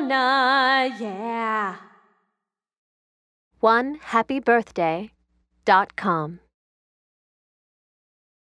Mona, yeah. One happy birthday dot com.